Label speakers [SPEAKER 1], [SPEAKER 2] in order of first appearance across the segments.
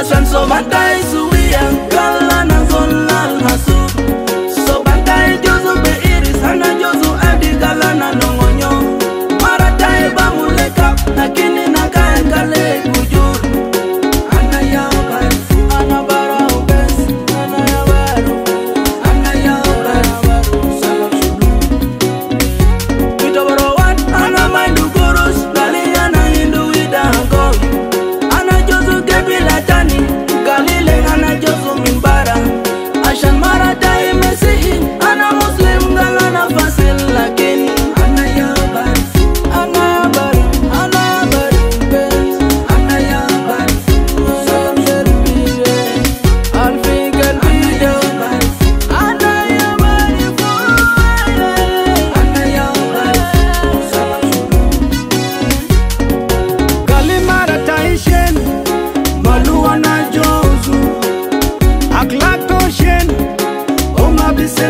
[SPEAKER 1] Asante so mata isuia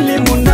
[SPEAKER 1] 连我。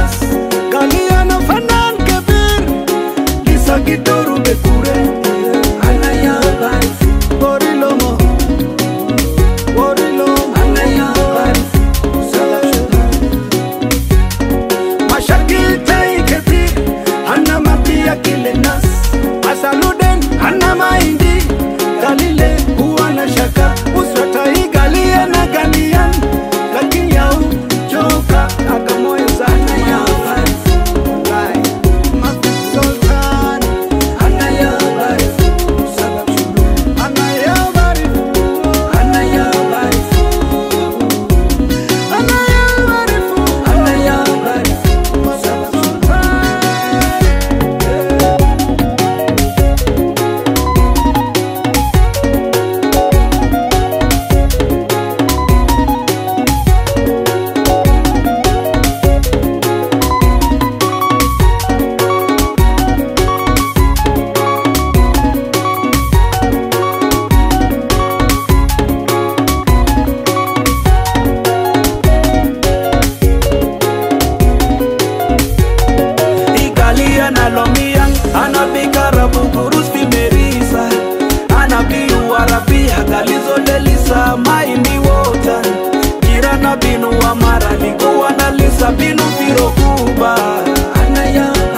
[SPEAKER 1] anomiyang anabikarabugurusfimerisa anabiuwarabihakalizolelisa mainiwota jiranabinu wamaraliguwanalisa binu firokuba anayang